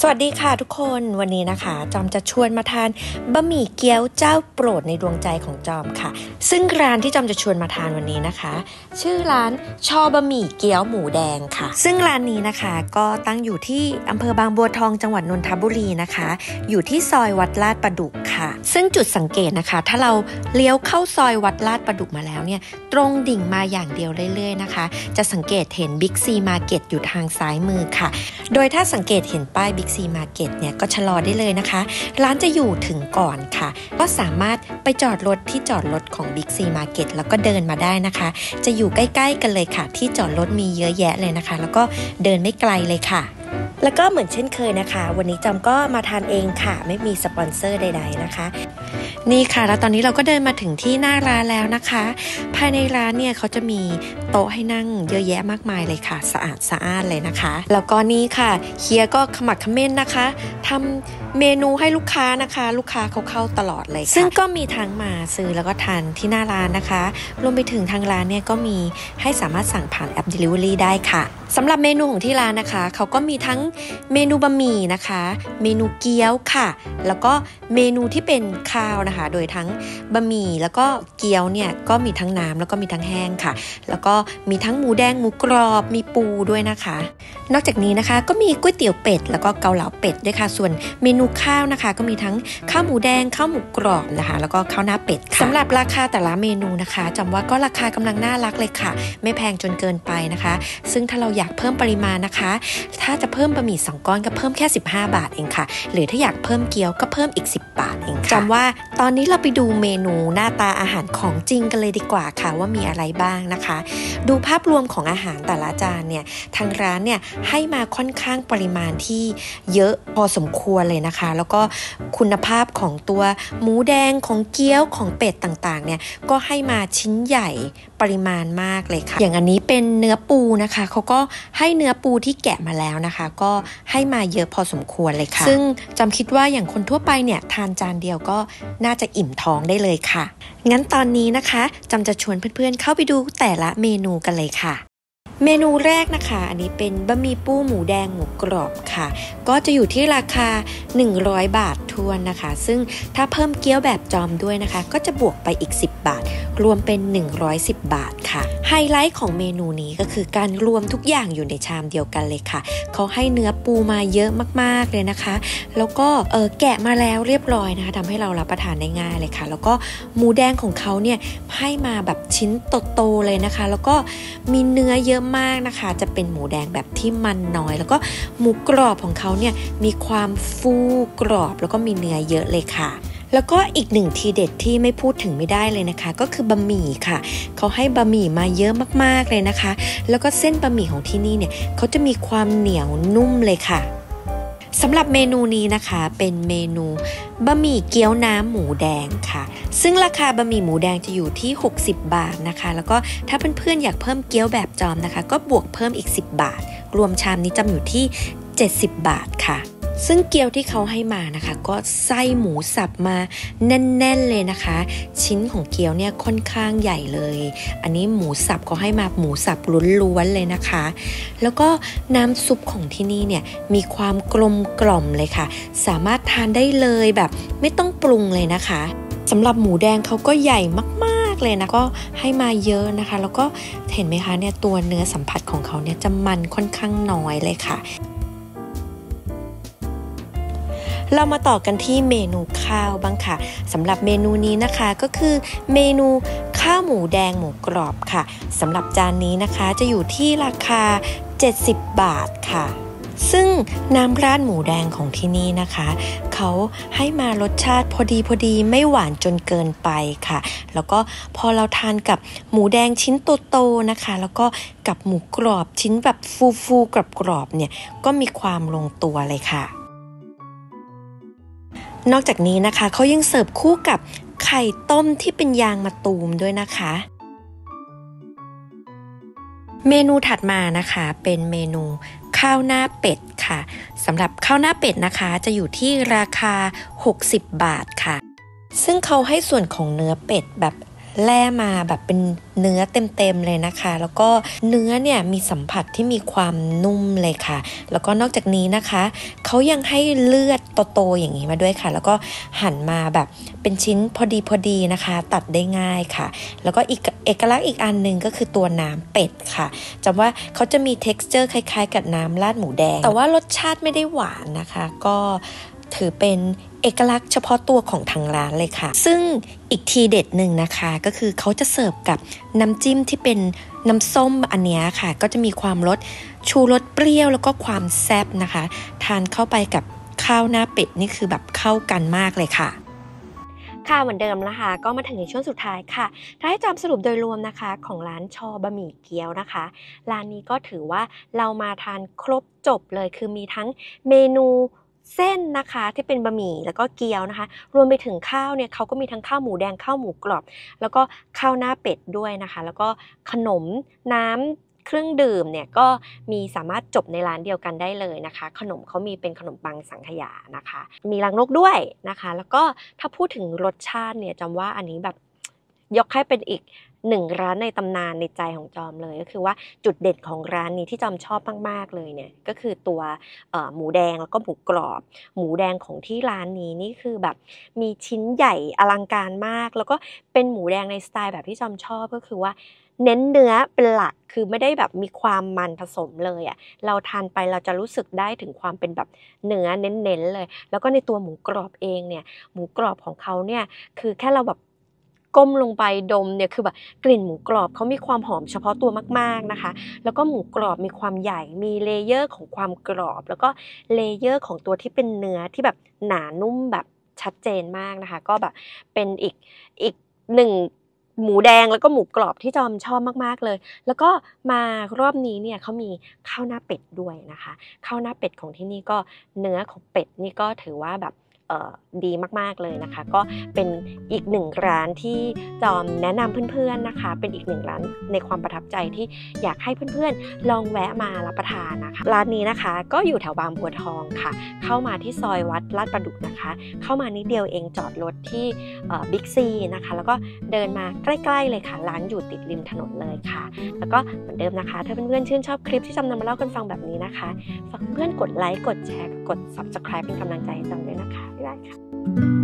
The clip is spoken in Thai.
สวัสดีค่ะทุกคนวันนี้นะคะ จอมจะชวนมาทานบะหมี่เกี๊ยวเจ้าโปรดในดวงใจของจอมค่ะ ซึ่งร้านที่จอมจะชวนมาทานวันนี้นะคะ ชื่อร้านชอบะหมี่เกี๊ยวหมูแดงค่ะ ซึ่งร้านนี้นะคะก็ตั้งอยู่ที่อำเภอบางบัวทองจังหวัดนนทบุรีนะคะ อยู่ที่ซอยวัดลาดประดุกค่ะ ซึ่งจุดสังเกตนะคะ ถ้าเราเลี้ยวเข้าซอยวัดลาดประดุกมาแล้วเนี่ยตรงดิ่งมาอย่างเดียวเรื่อยๆนะคะ จะสังเกตเห็นบิ๊กซีมาร์เก็ตอยู่ทางซ้ายมือค่ะ โดยถ้าสังเกตเห็นป้าย Big C Market เนี่ยก็ชะลอได้เลยนะคะ ร้านจะอยู่ถึงก่อนค่ะ ก็สามารถไปจอดรถที่จอดรถของ Big C Market แล้วก็เดินมาได้นะคะ จะอยู่ใกล้ ๆ กันเลยค่ะ ที่จอดรถมีเยอะแยะเลยนะคะ แล้วก็เดินไม่ไกลเลยค่ะแล้วก็เหมือนเช่นเคยนะคะ วันนี้จอมก็มาทานเองค่ะ ไม่มีสปอนเซอร์ใด ๆ นะคะ นี่ค่ะ แล้วตอนนี้เราก็เดินมาถึงที่หน้าร้านแล้วนะคะ ภายในร้านเนี่ยเขาจะมีโต๊ะให้นั่งเยอะแยะมากมายเลยค่ะ สะอาดสะอานเลยนะคะ แล้วก็นี่ค่ะเฮียก็ขมักเขม้นนะคะทำเมนูให้ลูกค้านะคะ ลูกค้าเขาเข้าตลอดเลยซึ่งก็มีทั้งมาซื้อแล้วก็ทานที่หน้าร้านนะคะรวมไปถึงทางร้านเนี่ยก็มีให้สามารถสั่งผ่านแอป Delivery ได้ค่ะสำหรับเมนูของที่ร้านนะคะเขาก็มีทั้งเมนูบะหมี่นะคะ เมนูเกี๊ยวค่ะ แล้วก็เมนูที่เป็นข้าวนะคะโดยทั้งบะหมี่แล้วก็เกี๊ยวเนี่ยก็มีทั้งน้ำแล้วก็มีทั้งแห้งค่ะ แล้วก็มีทั้งหมูแดงหมูกรอบมีปูด้วยนะคะ นอกจากนี้นะคะก็มีก๋วยเตี๋ยวเป็ดแล้วก็เกาเหลาเป็ดด้วยค่ะ ส่วนเมนูข้าวนะคะ ก็มีทั้งข้าวหมูแดงข้าวหมูกรอบนะคะ แล้วก็ข้าวหน้าเป็ดสำหรับราคาแต่ละเมนูนะคะจำว่าก็ราคากำลังน่ารักเลยค่ะ ไม่แพงจนเกินไปนะคะ ซึ่งถ้าเราอยากเพิ่มปริมาณนะคะ ถ้าจะเพิ่มบะหมี่2ก้อนก็เพิ่มแค่ 15 บาทเองค่ะ หรือถ้าอยากเพิ่มเกี๊ยวก็เพิ่มอีก 10 บาทเองค่ะจำว่าตอนนี้เราไปดูเมนูหน้าตาอาหารของจริงกันเลยดีกว่าค่ะว่ามีอะไรบ้างนะคะ ดูภาพรวมของอาหารแต่ละจานเนี่ยทางร้านเนี่ยให้มาค่อนข้างปริมาณที่เยอะพอสมควรเลยนะคะ แล้วก็คุณภาพของตัวหมูแดงของเกี๊ยวของเป็ดต่างๆเนี่ยก็ให้มาชิ้นใหญ่ปริมาณมากเลยค่ะ อย่างอันนี้เป็นเนื้อปูนะคะเขาก็ให้เนื้อปูที่แกะมาแล้วนะคะ ก็ให้มาเยอะพอสมควรเลยค่ะ ซึ่งจำคิดว่าอย่างคนทั่วไปเนี่ยทานจานเดียวก็น่าจะอิ่มท้องได้เลยค่ะ งั้นตอนนี้นะคะจำจะชวนเพื่อนๆเข้าไปดูแต่ละเมนูกันเลยค่ะเมนูแรกนะคะ อันนี้เป็นบะหมี่ปูหมูแดงหมูกรอบค่ะ ก็จะอยู่ที่ราคา 100 บาททวนนะคะ ซึ่งถ้าเพิ่มเกี๊ยวแบบจอมด้วยนะคะ ก็จะบวกไปอีก 10 บาทรวมเป็น 110 บาทค่ะไฮไลท์ของเมนูนี้ก็คือการรวมทุกอย่างอยู่ในชามเดียวกันเลยค่ะเขาให้เนื้อปูมาเยอะมาก ๆเลยนะคะ แล้วก็เออแกะมาแล้วเรียบร้อยนะคะทำให้เรารับประทานได้ง่ายเลยค่ะ แล้วก็หมูแดงของเขาเนี่ยให้มาแบบชิ้นโตๆเลยนะคะ แล้วก็มีเนื้อเยอะมากนะคะ จะเป็นหมูแดงแบบที่มันน้อย แล้วก็หมูกรอบของเขาเนี่ยมีความฟูกรอบแล้วก็มีเนื้อเยอะเลยค่ะ แล้วก็อีกหนึ่งทีเด็ดที่ไม่พูดถึงไม่ได้เลยนะคะ ก็คือบะหมี่ค่ะ เขาให้บะหมี่มาเยอะมากๆเลยนะคะ แล้วก็เส้นบะหมี่ของที่นี่เนี่ยเขาจะมีความเหนียวนุ่มเลยค่ะสำหรับเมนูนี้นะคะเป็นเมนูบะหมี่เกี๊ยวน้ำหมูแดงค่ะ ซึ่งราคาบะหมี่หมูแดงจะอยู่ที่ 60 บาทนะคะ แล้วก็ถ้าเพื่อนๆอยากเพิ่มเกี๊ยวแบบจอมนะคะ ก็บวกเพิ่มอีก 10 บาท รวมชามนี้จำอยู่ที่ 70 บาทค่ะ ซึ่งเกี๊ยวที่เขาให้มานะคะ ก็ไส้หมูสับมาแน่น ๆเลยนะคะ ชิ้นของเกี๊ยวเนี่ยค่อนข้างใหญ่เลย อันนี้หมูสับเขาให้มาหมูสับล้วนๆเลยนะคะ แล้วก็น้ำซุปของที่นี่เนี่ยมีความกลมกล่อมเลยค่ะ สามารถทานได้เลยแบบไม่ต้องปรุงเลยนะคะสำหรับหมูแดงเขาก็ใหญ่มากๆเลยนะก็ให้มาเยอะนะคะ แล้วก็เห็นไหมคะเนี่ยตัวเนื้อสัมผัสของเขาเนี่ยจะมันค่อนข้างน้อยเลยค่ะ เรามาต่อกันที่เมนูข้าวบ้างค่ะสำหรับเมนูนี้นะคะก็คือเมนูข้าวหมูแดงหมูกรอบค่ะสำหรับจานนี้นะคะจะอยู่ที่ราคา 70 บาทค่ะซึ่งน้ำราดหมูแดงของที่นี่นะคะ เขาให้มารสชาติพอดีพอดีไม่หวานจนเกินไปค่ะ แล้วก็พอเราทานกับหมูแดงชิ้นโตๆนะคะ แล้วก็กับหมูกรอบชิ้นแบบฟูๆกรอบๆเนี่ยก็มีความลงตัวเลยค่ะ นอกจากนี้นะคะเขายังเสิร์ฟคู่กับไข่ต้มที่เป็นยางมะตูมด้วยนะคะ เมนูถัดมานะคะเป็นเมนูข้าวหน้าเป็ดค่ะสำหรับข้าวหน้าเป็ดนะคะ จะอยู่ที่ราคา 60 บาทค่ะ ซึ่งเขาให้ส่วนของเนื้อเป็ดแบบ แล่มาแบบเป็นเนื้อเต็มๆเลยนะคะ แล้วก็เนื้อเนี่ยมีสัมผัสที่มีความนุ่มเลยค่ะ แล้วก็นอกจากนี้นะคะเขายังให้เลือดโตๆอย่างนี้มาด้วยค่ะ แล้วก็หั่นมาแบบเป็นชิ้นพอดีพอดีนะคะ ตัดได้ง่ายค่ะ แล้วก็อีกเอกลักษณ์อีกอันหนึ่งก็คือตัวน้ำเป็ดค่ะจำว่าเขาจะมี t e x t อร์คล้ายๆ กับน้ำราดหมูแดง แต่ว่ารสชาติไม่ได้หวานนะคะ ก็ถือเป็น เอกลักษณ์เฉพาะตัวของทางร้านเลยค่ะ ซึ่งอีกทีเด็ดหนึ่งนะคะก็คือเขาจะเสิร์ฟกับน้ำจิ้มที่เป็นน้ำส้มอันนี้ค่ะ ก็จะมีความรสชูรสเปรี้ยวแล้วก็ความแซ่บนะคะ ทานเข้าไปกับข้าวหน้าเป็ดนี่คือแบบเข้ากันมากเลยค่ะค่ะเหมือนเดิมนะคะก็มาถึงในช่วงสุดท้ายค่ะ ถ้าให้จำสรุปโดยรวมนะคะ ของร้านชอบะหมี่เกี๊ยวนะคะ ร้านนี้ก็ถือว่าเรามาทานครบจบเลยคือมีทั้งเมนู เส้นนะคะที่เป็นบะหมี่แล้วก็เกี๊ยวนะคะ รวมไปถึงข้าวเนี่ยเขาก็มีทั้งข้าวหมูแดงข้าวหมูกรอบ แล้วก็ข้าวหน้าเป็ดด้วยนะคะ แล้วก็ขนมน้ำเครื่องดื่มเนี่ยก็มีสามารถจบในร้านเดียวกันได้เลยนะคะ ขนมเขามีเป็นขนมปังสังขยานะคะ มีรังนกด้วยนะคะ แล้วก็ถ้าพูดถึงรสชาติเนี่ยจำว่าอันนี้แบบยกให้เป็นอีก หนึ่งร้านในตำนานในใจของจอมเลย ก็คือว่าจุดเด่นของร้านนี้ที่จอมชอบมากๆเลยเนี่ยก็คือตัวหมูแดงแล้วก็หมูกรอบ หมูแดงของที่ร้านนี้นี่คือแบบมีชิ้นใหญ่อลังการมาก แล้วก็เป็นหมูแดงในสไตล์แบบที่จอมชอบก็คือว่าเน้นเนื้อเป็นหลักคือไม่ได้แบบมีความมันผสมเลยอะ่ะเราทานไปเราจะรู้สึกได้ถึงความเป็นแบบเนื้อเน้นๆเลย แล้วก็ในตัวหมูกรอบเองเนี่ย หมูกรอบของเขาเนี่ยคือแค่เราแบบ ก้มลงไปดมเนี่ยคือแบบกลิ่นหมูกรอบเขามีความหอมเฉพาะตัวมากๆนะคะ แล้วก็หมูกรอบมีความใหญ่มี layer ของความกรอบ แล้วก็ layer ของตัวที่เป็นเนื้อที่แบบหนานุ่มแบบชัดเจนมากนะคะ ก็แบบเป็นอีกอีกหนึ่งหมูแดงแล้วก็หมูกรอบที่จอมชอบมากๆเลย แล้วก็มารอบนี้เนี่ยเขามีข้าวหน้าเป็ดด้วยนะคะ ข้าวหน้าเป็ดของที่นี่ก็เนื้อของเป็ดนี่ก็ถือว่าแบบ ดีมากๆเลยนะคะ ก็เป็นอีกหนึ่งร้านที่จอมแนะนำเพื่อนๆนะคะ เป็นอีกหนึ่งร้านในความประทับใจที่อยากให้เพื่อนๆ ลองแวะมารับประทานนะคะร้านนี้นะคะก็อยู่แถวบางบัวทองค่ะ เข้ามาที่ซอยวัดลาดประดุกนะคะ เข้ามานิดเดียวเองจอดรถที่บิ๊กซีนะคะ แล้วก็เดินมาใกล้ ๆ เลยค่ะ ร้านอยู่ติดริมถนนเลยค่ะ แล้วก็เหมือนเดิมนะคะ ถ้าเพื่อนๆชื่นชอบคลิปที่จำนำมาเล่ากันฟังแบบนี้นะคะฝากเพื่อนกดไลค์กดแชร์กด subscribe เป็นกำลังใจให้จำด้วยนะคะお願。